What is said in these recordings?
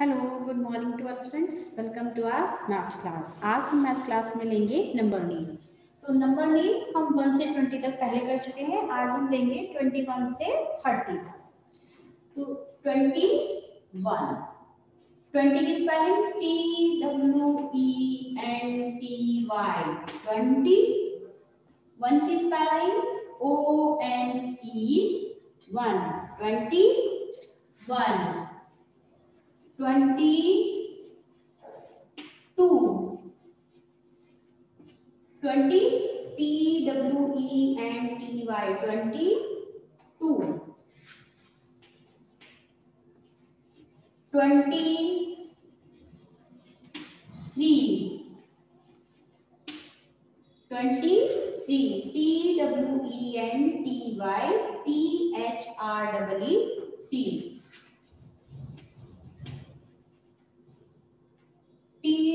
Hello good morning to our friends welcome to our maths class आज हम maths class में लेंगे number नील तो नंबर नील हम 1 से 20 तक पहले कर चुके हैं आज हम लेंगे 21 से 30 तक तो 21 20 की spelling T W E N T Y 20 1 की spelling O N E 1 20 1 twenty two. Twenty T W E N T Y twenty two. Twenty three. Twenty three. T W E N T Y T H R W E three.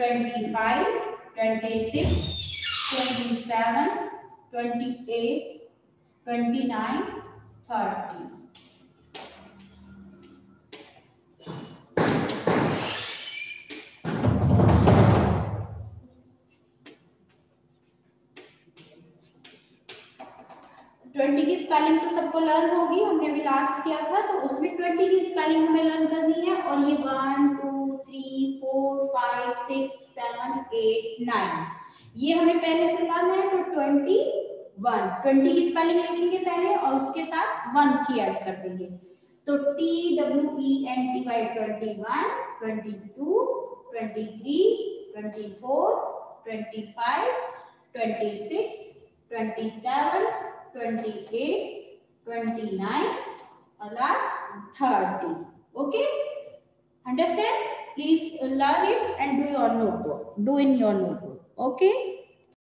Twenty की spelling तो सबको learn होगी हमने अभी last किया था तो उसमें ट्वेंटी की स्पेलिंग हमें लर्न करनी है और ये वन एट नाइन ये हमें पहले से लाना है तो ट्वेंटी वन ट्वेंटी की स्पेलिंग लिखेंगे पहले और उसके साथ वन की ऐड कर देंगे तो T W E N T Y twenty one twenty two twenty three twenty four twenty five twenty six twenty seven twenty eight twenty nine और last thirty okay understand Please learn it and do your notebook. Do in your notebook. Okay.